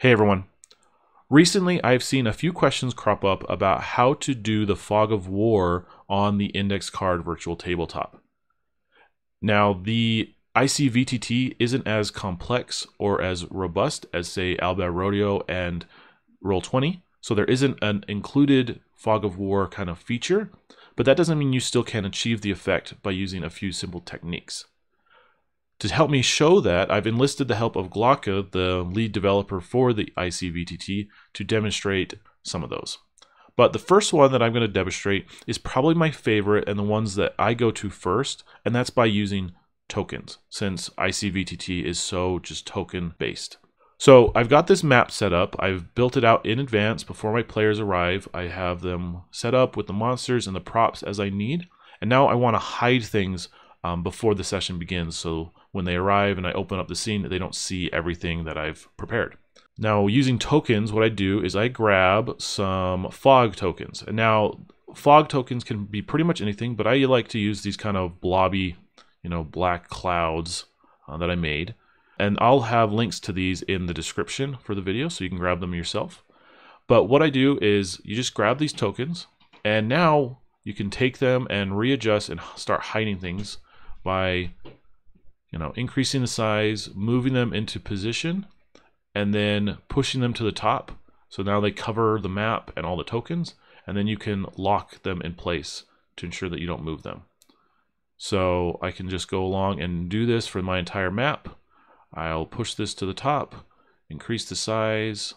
Hey everyone. Recently, I've seen a few questions crop up about how to do the fog of war on the index card virtual tabletop. Now, the ICVTT isn't as complex or as robust as, say, Owlbear Rodeo and Roll20, so there isn't an included fog of war kind of feature, but that doesn't mean you still can't achieve the effect by using a few simple techniques. To help me show that, I've enlisted the help of Glocke, the lead developer for the ICVTT, to demonstrate some of those. But the first one that I'm going to demonstrate is probably my favorite and the ones that I go to first, and that's by using tokens, since ICVTT is so just token based. So I've got this map set up. I've built it out in advance before my players arrive. I have them set up with the monsters and the props as I need. And now I want to hide things um, before the session begins. So when they arrive and I open up the scene, they don't see everything that I've prepared. Now using tokens, what I do is I grab some fog tokens. And now fog tokens can be pretty much anything, but I like to use these kind of blobby, you know, black clouds uh, that I made. And I'll have links to these in the description for the video so you can grab them yourself. But what I do is you just grab these tokens and now you can take them and readjust and start hiding things by you know increasing the size, moving them into position, and then pushing them to the top. So now they cover the map and all the tokens, and then you can lock them in place to ensure that you don't move them. So I can just go along and do this for my entire map I'll push this to the top, increase the size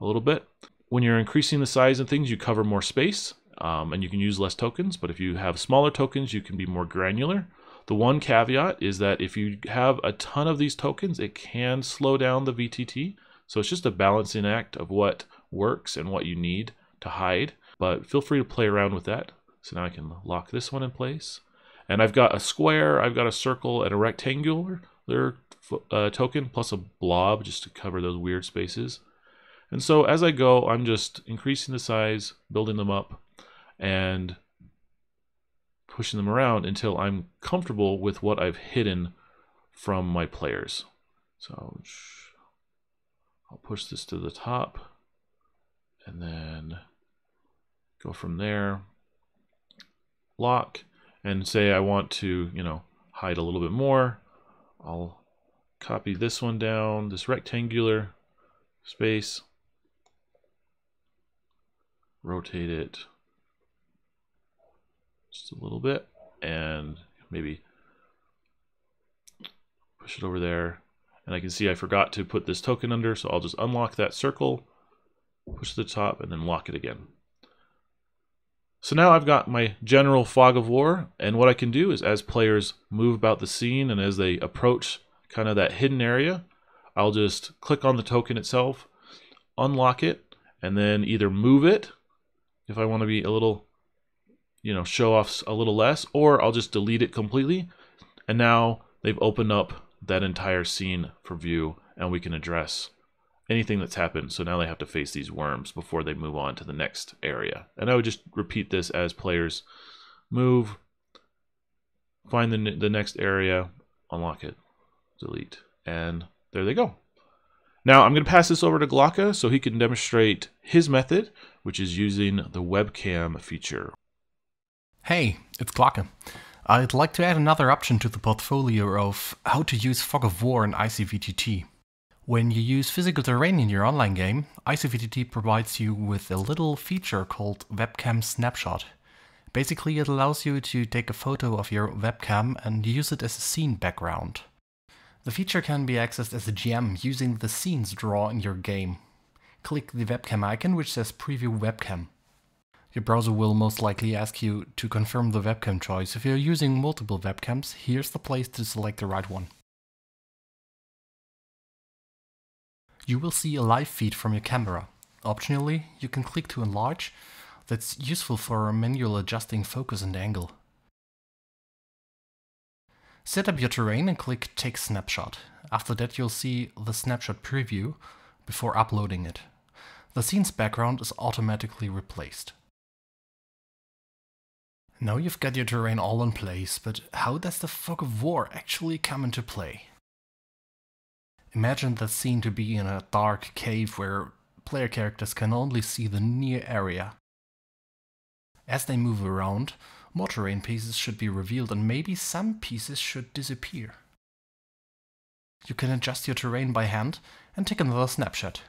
a little bit. When you're increasing the size and things, you cover more space um, and you can use less tokens. But if you have smaller tokens, you can be more granular. The one caveat is that if you have a ton of these tokens, it can slow down the VTT. So it's just a balancing act of what works and what you need to hide. But feel free to play around with that. So now I can lock this one in place. And I've got a square, I've got a circle, and a rectangular uh, token plus a blob just to cover those weird spaces. And so as I go, I'm just increasing the size, building them up, and pushing them around until I'm comfortable with what I've hidden from my players. So I'll push this to the top and then go from there, lock, and say I want to, you know, hide a little bit more. I'll copy this one down, this rectangular space, rotate it just a little bit, and maybe push it over there. And I can see I forgot to put this token under, so I'll just unlock that circle, push to the top, and then lock it again. So now I've got my general fog of war, and what I can do is as players move about the scene and as they approach kind of that hidden area, I'll just click on the token itself, unlock it, and then either move it if I want to be a little, you know, show off a little less, or I'll just delete it completely. And now they've opened up that entire scene for view and we can address anything that's happened. So now they have to face these worms before they move on to the next area. And I would just repeat this as players move, find the, the next area, unlock it delete, and there they go. Now I'm going to pass this over to Glocke so he can demonstrate his method, which is using the webcam feature. Hey, it's Glocke. I'd like to add another option to the portfolio of how to use Fog of War in ICVTT. When you use physical terrain in your online game, ICVTT provides you with a little feature called Webcam Snapshot. Basically, it allows you to take a photo of your webcam and use it as a scene background. The feature can be accessed as a GM using the scenes draw in your game. Click the webcam icon which says Preview Webcam. Your browser will most likely ask you to confirm the webcam choice. If you're using multiple webcams, here's the place to select the right one. You will see a live feed from your camera. Optionally, you can click to enlarge. That's useful for manual adjusting focus and angle. Set up your terrain and click Take Snapshot. After that you'll see the snapshot preview before uploading it. The scene's background is automatically replaced. Now you've got your terrain all in place, but how does the fog of war actually come into play? Imagine that scene to be in a dark cave where player characters can only see the near area. As they move around, more terrain pieces should be revealed and maybe some pieces should disappear. You can adjust your terrain by hand and take another snapshot.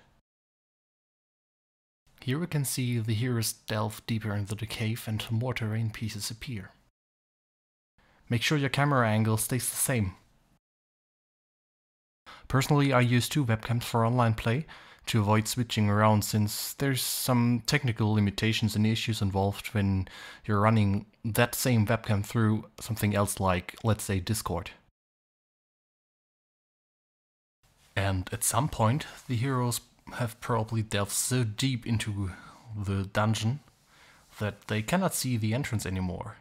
Here we can see the heroes delve deeper into the cave and more terrain pieces appear. Make sure your camera angle stays the same. Personally, I use two webcams for online play to avoid switching around since there's some technical limitations and issues involved when you're running that same webcam through something else like, let's say, Discord. And at some point, the heroes have probably delved so deep into the dungeon that they cannot see the entrance anymore.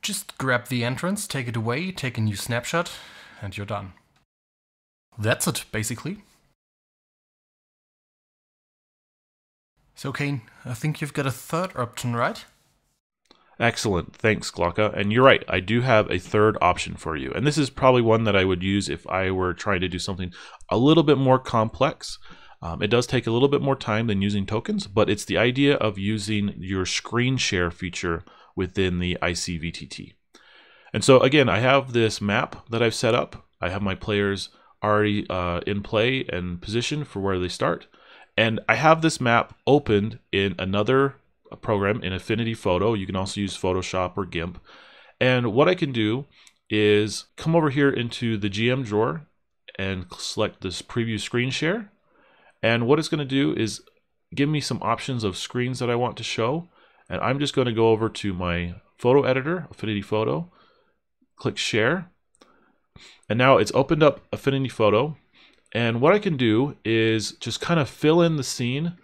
Just grab the entrance, take it away, take a new snapshot, and you're done. That's it, basically. So, Kane, I think you've got a third option, right? Excellent. Thanks, Glocke. And you're right, I do have a third option for you. And this is probably one that I would use if I were trying to do something a little bit more complex. Um, it does take a little bit more time than using tokens, but it's the idea of using your screen share feature within the ICVTT. And so again, I have this map that I've set up. I have my players already uh, in play and positioned for where they start. And I have this map opened in another program in Affinity Photo. You can also use Photoshop or GIMP. And what I can do is come over here into the GM drawer and select this preview screen share. And what it's going to do is give me some options of screens that I want to show. And I'm just going to go over to my photo editor, Affinity Photo, click share. And now it's opened up Affinity Photo. And what I can do is just kind of fill in the scene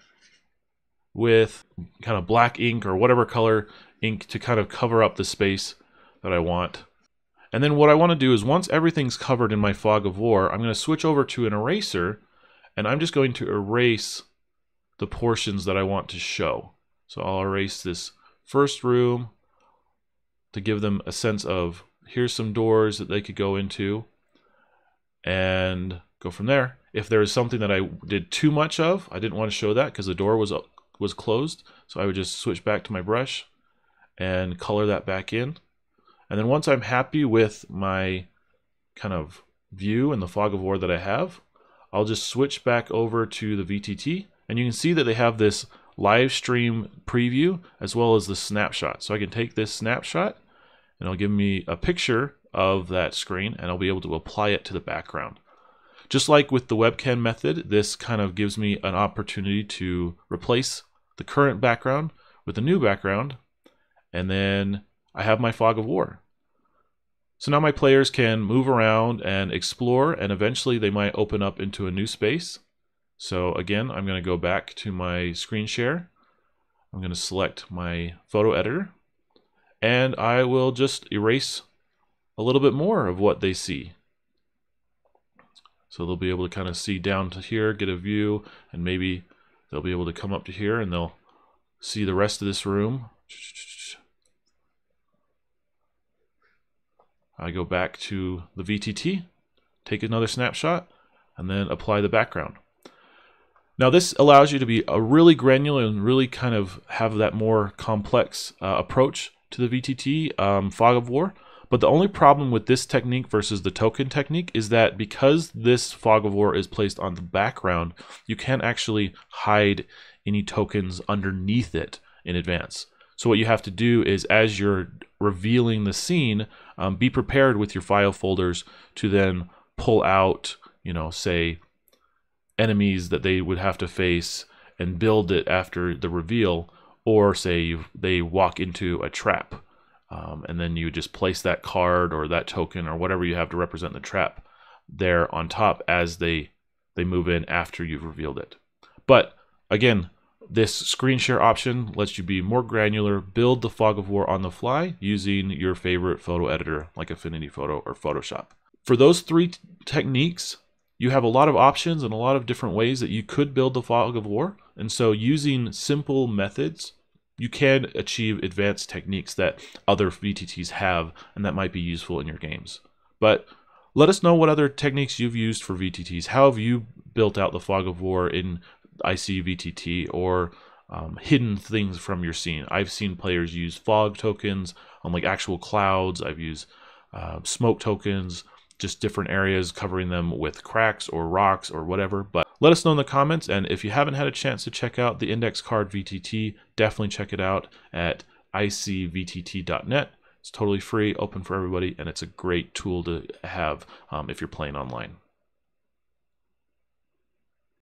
with kind of black ink or whatever color ink to kind of cover up the space that I want. And then what I want to do is once everything's covered in my fog of war, I'm going to switch over to an eraser and I'm just going to erase the portions that I want to show. So I'll erase this first room to give them a sense of here's some doors that they could go into and go from there. If there is something that I did too much of, I didn't want to show that because the door was was closed. So I would just switch back to my brush and color that back in. And then once I'm happy with my kind of view and the fog of war that I have, I'll just switch back over to the VTT and you can see that they have this live stream preview as well as the snapshot. So I can take this snapshot and it'll give me a picture of that screen and I'll be able to apply it to the background. Just like with the webcam method, this kind of gives me an opportunity to replace the current background with a new background and then I have my fog of war. So now my players can move around and explore and eventually they might open up into a new space. So again, I'm going to go back to my screen share. I'm going to select my photo editor and I will just erase a little bit more of what they see. So they'll be able to kind of see down to here, get a view, and maybe they'll be able to come up to here and they'll see the rest of this room. I go back to the VTT, take another snapshot, and then apply the background. Now this allows you to be a really granular and really kind of have that more complex uh, approach to the VTT um, Fog of War. But the only problem with this technique versus the token technique is that because this Fog of War is placed on the background, you can't actually hide any tokens underneath it in advance. So what you have to do is as you're revealing the scene, um, be prepared with your file folders to then pull out, you know, say enemies that they would have to face and build it after the reveal or say they walk into a trap um, and then you just place that card or that token or whatever you have to represent the trap there on top as they they move in after you've revealed it. But again this screen share option lets you be more granular build the fog of war on the fly using your favorite photo editor like affinity photo or photoshop. For those three techniques you have a lot of options and a lot of different ways that you could build the fog of war. And so using simple methods you can achieve advanced techniques that other VTTs have and that might be useful in your games. But let us know what other techniques you've used for VTTs. How have you built out the fog of war in ICVTT or um, hidden things from your scene? I've seen players use fog tokens on like actual clouds. I've used uh, smoke tokens, just different areas, covering them with cracks or rocks or whatever. But let us know in the comments. And if you haven't had a chance to check out the index card VTT, definitely check it out at icvtt.net. It's totally free, open for everybody, and it's a great tool to have um, if you're playing online.